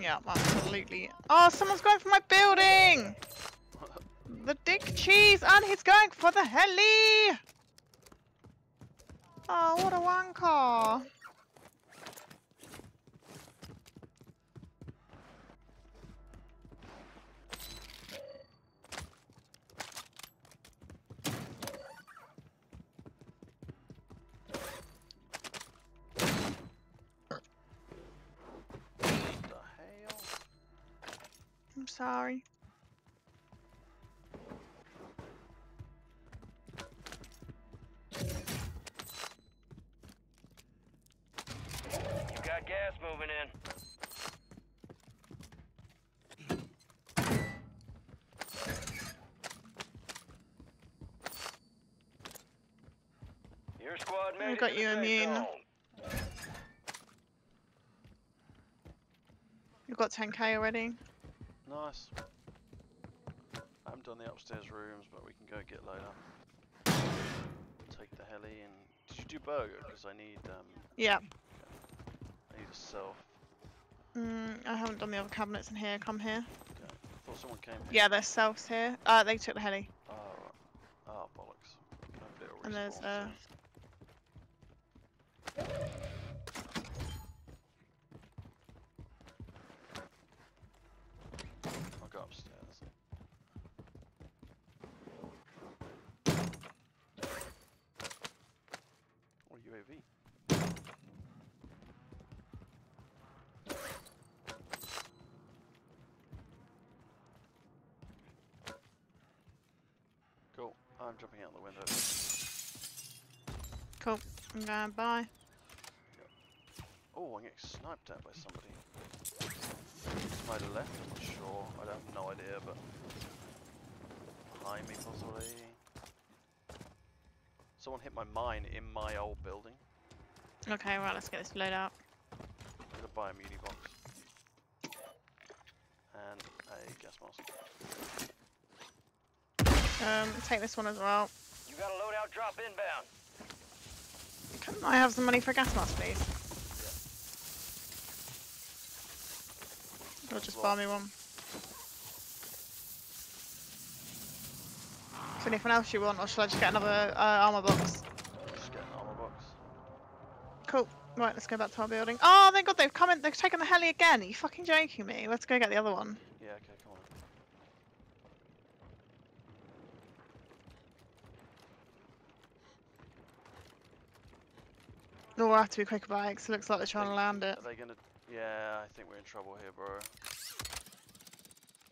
Yeah, absolutely. Oh, someone's going for my building! The dick cheese, and he's going for the heli! Oh, what a wanker! Sorry. You got gas moving in. Your squad mate. got you immune. You've got 10k already. Nice. I haven't done the upstairs rooms, but we can go get later. Take the heli and did you do burger? Because I need um Yeah. I need a self. Mm, I haven't done the other cabinets in here. Come here. Okay. I thought someone came. Here. Yeah, there's selves here. Uh, they took the heli. Oh, right. oh bollocks. And there's, uh, soon. I'll go upstairs. Or UAV. Cool. I'm jumping out the window. Cool. I'm going bye. Oh, I'm getting sniped at by somebody. To my left, I'm not sure. I don't have no idea, but behind me possibly. Someone hit my mine in my old building. Okay, right, let's get this load out. I'm gonna buy a muni box and a gas mask. Um, take this one as well. You got a loadout drop inbound. Can I have some money for gas mask, please? Or just buy me one. Is there anything else you want, or should I just get another uh, armor box? Just get an armor box. Cool. Right, let's go back to our building. Oh, thank God, they've come in. They've taken the heli again. Are you fucking joking me? Let's go get the other one. Yeah, okay, come on. Oh, we'll have to be quick about it 'cause it looks like they're trying to land it. Are they gonna? Yeah, I think we're in trouble here, bro.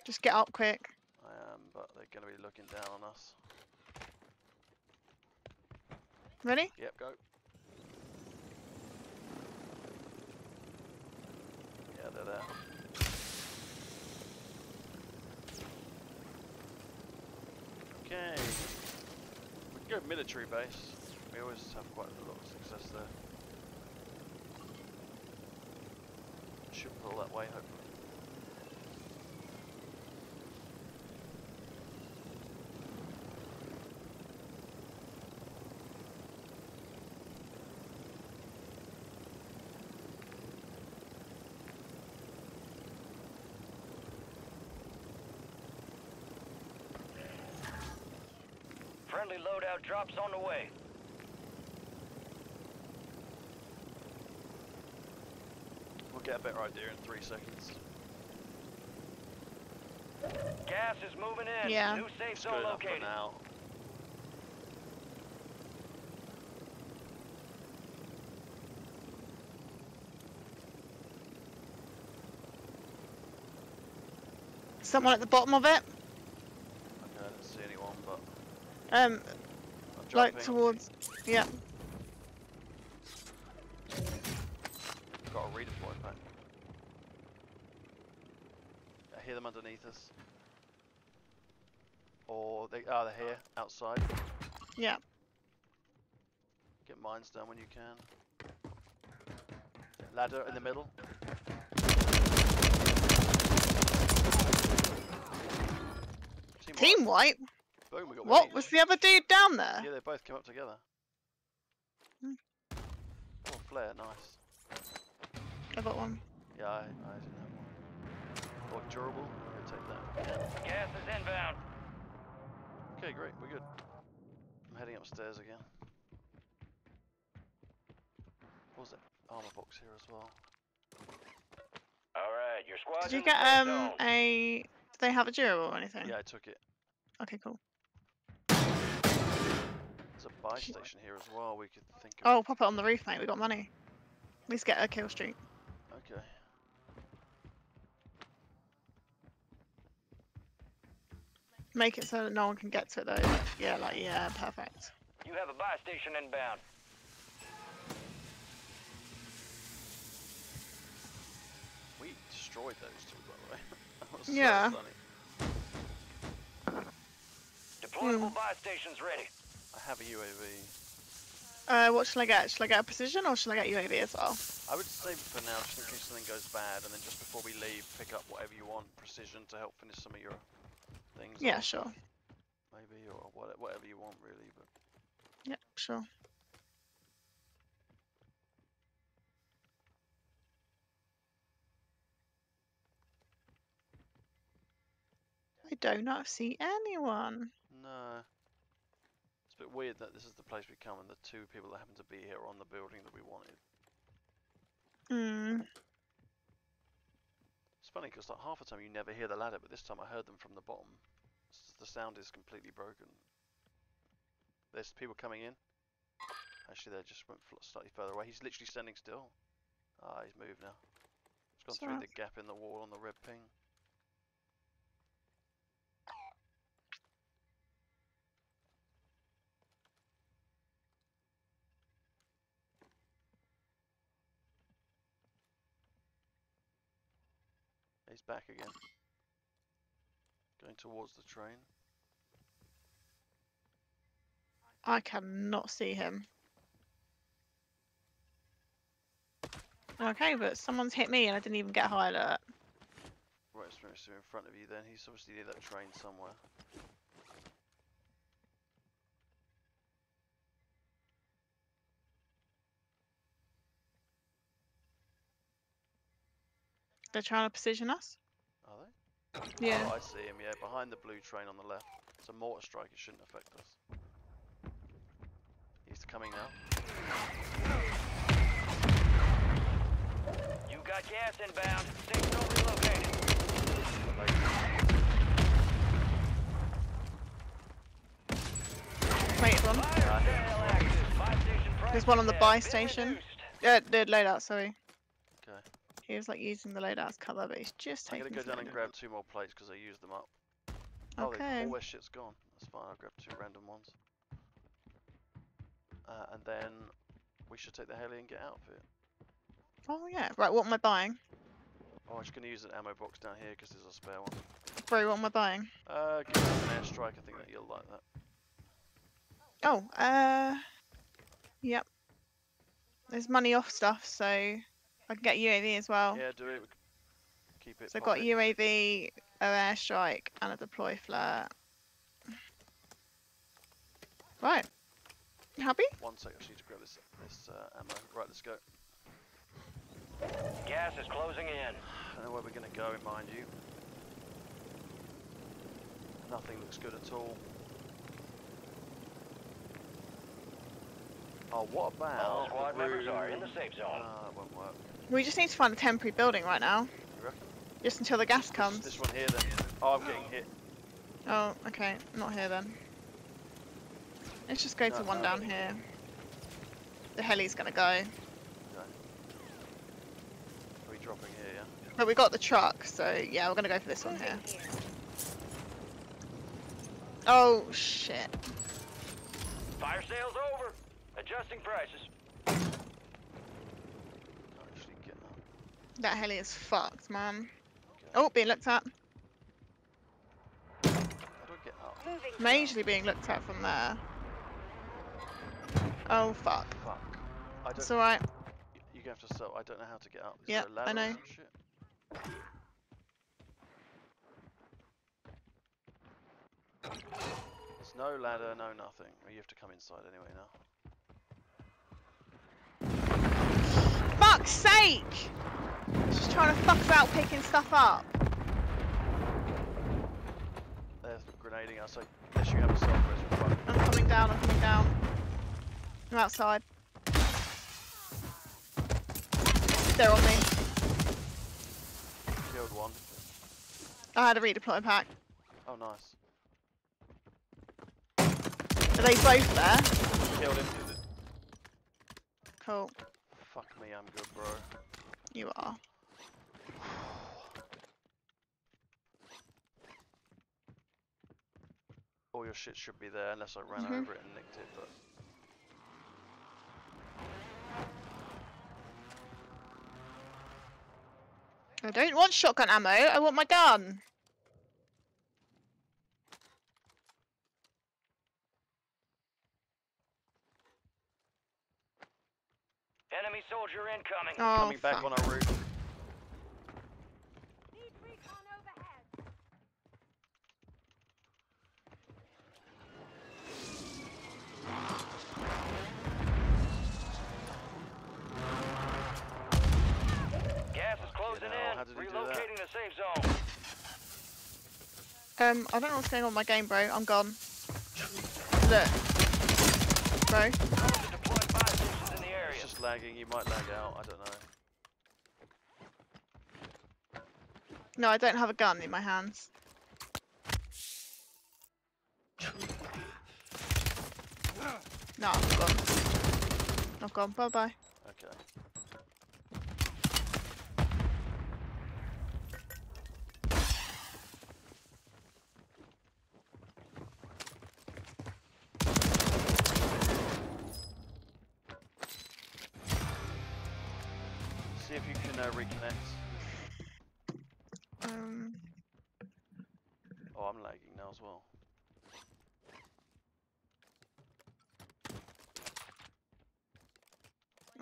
Just get up quick. I am, but they're gonna be looking down on us. Ready? Yep, go. Yeah, they're there. Okay. We can go military base. We always have quite a lot of success there. Should pull that way, hopefully. Friendly loadout drops on the way. We'll get a better idea in three seconds. Gas is moving in. Yeah. New safe It's zone good enough for located. now. Someone at the bottom of it. Okay, I didn't see anyone, but Um, I'm like towards. Yeah. Got a redeploy pack. I hear them underneath us. Or they are they here, outside. Yeah. Get mines down when you can. Ladder in the middle. Team, Team wipe. wipe. Boom, we got What one was each. the other dude down there? Yeah, they both came up together. Hmm. Oh, flare, nice. I got one. Yeah, I, I didn't have one. Or durable? Okay, take that. Gas is inbound. Okay, great, we're good. I'm heading upstairs again. What was that armor box here as well? All right, your squad's Did you get um zone. a? Do they have a durable or anything? Yeah, I took it. Okay, cool. There's a buy station here as well. We could think of. Oh, pop it on the roof, mate. We got money. At least get a kill streak. Okay. Make it so that no one can get to it though. Yeah, like yeah, perfect. You have a buy station inbound. We destroyed those two, by the way. that was Yeah. so funny. Deployable Hmm. buy stations ready. I have a UAV. Uh, what shall I get? Shall I get a precision or shall I get UAV as well? I would save it for now, just in case something goes bad, and then just before we leave, pick up whatever you want, precision, to help finish some of your things. Yeah, off, sure. Maybe, or whatever you want, really. But Yeah, sure. I do not see anyone. no, bit weird that this is the place we come, and the two people that happen to be here are on the building that we wanted. Hmm. It's funny because like half the time you never hear the ladder, but this time I heard them from the bottom. The sound is completely broken. There's people coming in. Actually, they just went slightly further away. He's literally standing still. Ah, he's moved now. He's gone through the gap in the wall on the red ping. He's back again. Going towards the train. I cannot see him. Okay, but someone's hit me and I didn't even get high alert. Right, so so in front of you then. He's obviously near that train somewhere. They're trying to position us? Are they? Yeah. Oh, I see him, yeah, behind the blue train on the left. It's a mortar strike, it shouldn't affect us. He's coming now. You got gas inbound. Safe zone relocated. Wait, one. Fire sale active. Buy station There's one on the buy have been station. reduced. Uh, the loadout, sorry. He was like using the loadout as cover, but he's just I'm gonna go down and grab two more plates because I used them up. Oh, Okay. all their shit's gone. That's fine, I'll grab two random ones. Uh, and then we should take the heli and get out of here. Oh yeah. Right, what am I buying? Oh, I'm just gonna use an ammo box down here because there's a spare one. Bro, what am I buying? Uh, give us an airstrike, I think that you'll like that. Oh, uh, yep. There's money off stuff, so I can get UAV as well. Yeah, do it. Keep it. So I've got it. UAV, an airstrike, and a deploy flare. Right. You happy? One sec, I just need to grab this, this uh, ammo. Right, let's go. Gas is closing in. I don't know where we're going to go, mind you. Nothing looks good at all. Oh, what about All squad members are in the safe zone. Ah, that won't work. We just need to find a temporary building right now, just until the gas comes. This, one here then. Oh, I'm getting hit. Oh, okay. Not here then. Let's just go to one no. down here. The heli's gonna go. Are we dropping here, yeah? But we got the truck, so yeah, we're gonna go for this one here. Oh shit. Fire sale's over. Adjusting prices. Can't actually get up. That heli is fucked, man. Oh, being looked at. How do I get up? Majorly being looked at from there. Oh fuck. Fuck. I don't. It's alright. You have to sell. I don't know how to get up. Yeah, I know. There's no ladder, no nothing. You have to come inside anyway now. fuck's sake! She's trying to fuck about picking stuff up. There's grenading us. I you have a self I'm coming down, I'm coming down. I'm outside. They're on me. Killed one. I had a redeploy pack. Oh, nice. Are they both there? Killed him. Cool. Fuck me, I'm good, bro. You are. All your shit should be there, unless I ran Mhm. over it and nicked it, but... I don't want shotgun ammo, I want my gun. Enemy soldier incoming. Oh, Coming back fuck. on our roof. Gas is closing hell, in. how did he do that? Relocating the safe zone. Um, I don't know what's going on with my game, bro. I'm gone. Look. Bro. Soldier deployed buy stations in the area. It's just lagging, you might lag out, I don't know. No, I don't have a gun in my hands. No, I'm gone. I'm gone. Bye bye. Okay. See if you can uh, reconnect. Um, Oh, I'm lagging now as well.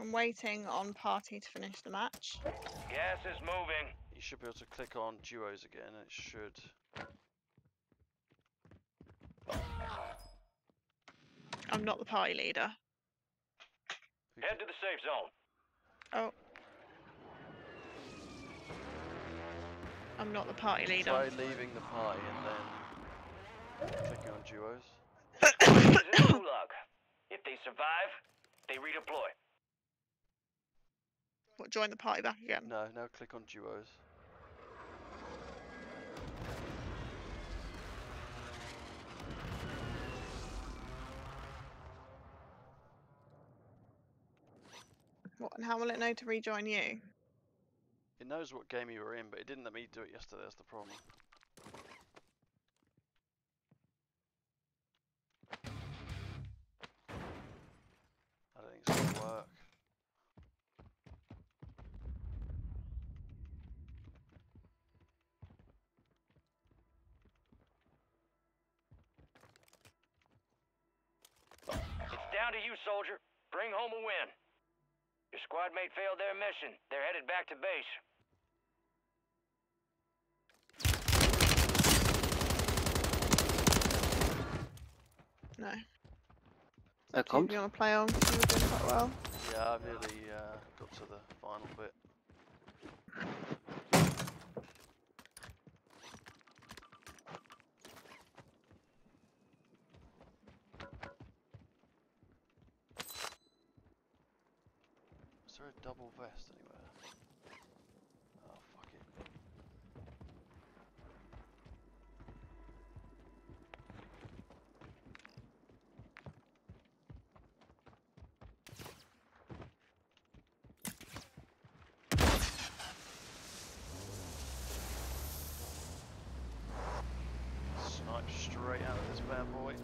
I'm waiting on party to finish the match. Gas is moving. You should be able to click on duos again it should... I'm not the party leader. Head to the safe zone. Oh. I'm not the party leader. Try leaving the party and then clicking on duos. Soldiers in the gulag. If they survive, they redeploy. What, join the party back again? No, now click on duos. What, and how will it know to rejoin you? It knows what game you were in, but it didn't let me do it yesterday, that's the problem. I don't think it's gonna work. It's down to you, soldier. Bring home a win. Your squad mate failed their mission. They're headed back to base. No. Er Do you want to play on? You were doing quite well. Yeah, I've nearly uh, got to the final bit. Is there a double vest anywhere? Oh, fuck it. Snipe straight out of this bad boy.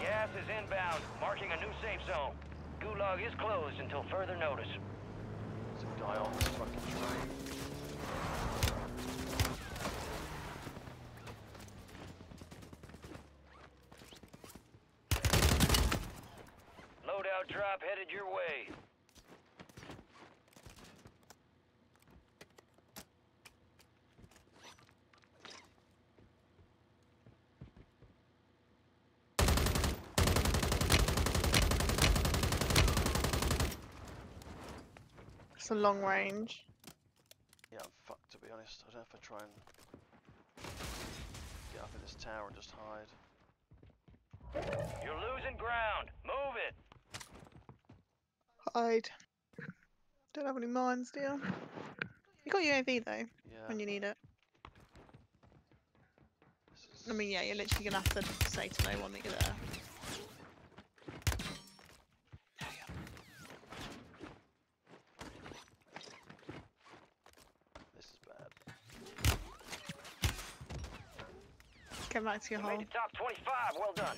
Gas is inbound, marking a new safe zone. Gulag is closed until further notice. On this fucking train. Loadout drop headed your way. It's a long range. Yeah, I'm fucked to be honest. I don't know if I try and Get up in this tower and just hide. You're losing ground. Move it. Hide. Don't have any mines, do you? You got UAV though, Yeah. when you need it. I mean, yeah, you're literally gonna have to say to no one that you're there. This is bad. Get back to your You hole. top 25. Well done.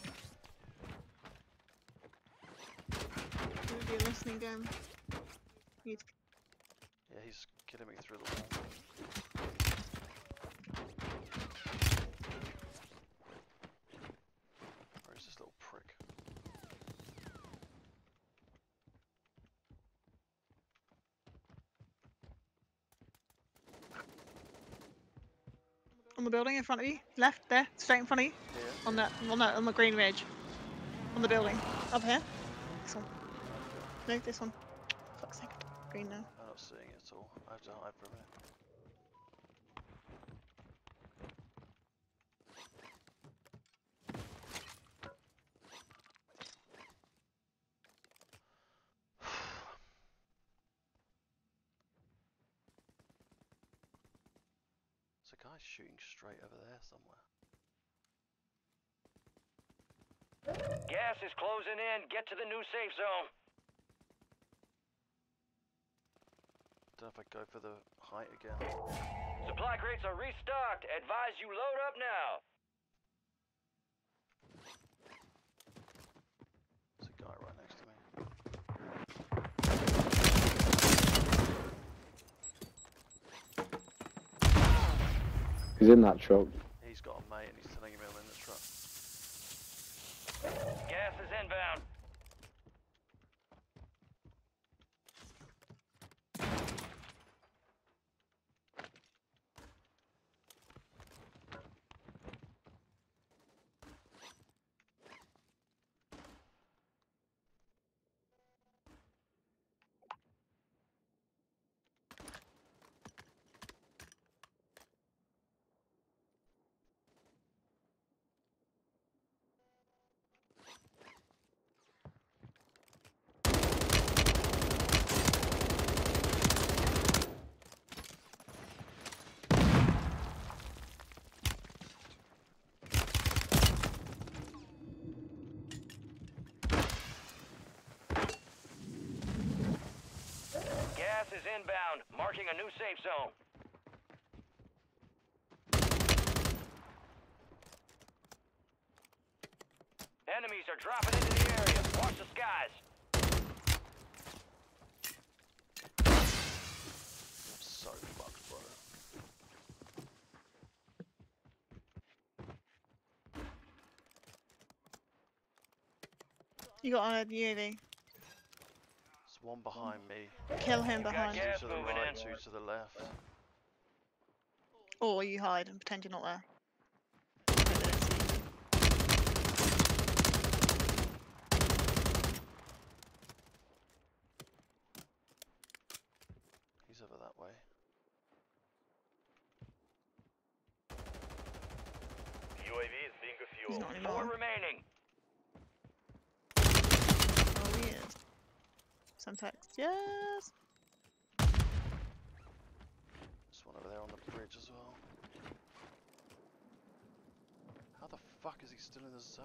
It'll be a listening game. You Yeah, he's killing me through the wall. Where is this little prick? on the building in front of you, left there, straight in front of you, Here? on the on the on the green ridge, on the building, up here. This one. No, this one. Fuck's sake, green now. I'm not seeing it at all. I have to hide for a minute. Shooting straight over there somewhere. Gas is closing in. Get to the new safe zone. Don't know if I go for the height again. Supply crates are restocked. Advise you load up now. There's a guy right next to me. He's in that truck. He's got a mate and he's telling him he'll in the truck. Gas is inbound. Gas is inbound. Marking a new safe zone. Enemies are dropping into the area. Watch the skies. So fucked, bro. You got a UAV. There's one behind me. Kill him behind. gas Two to the right, in. two to the left. Or you hide and pretend you're not there. He's over that way. UAV is being He's not anymore. remaining. Oh, he is. Some. Yes. There's one over there on the bridge as well. How the fuck is he still in the zone?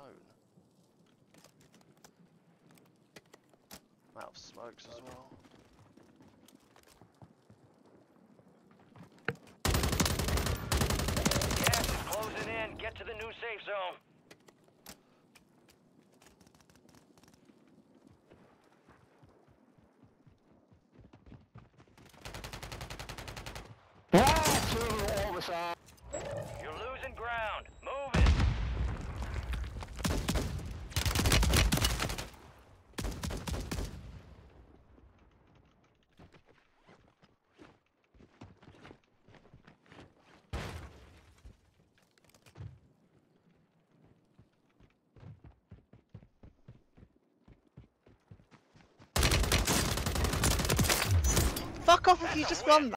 I'm out of smokes as well. Gas is closing in. Get to the new safe zone. You're losing ground. Move it. Fuck off if you just won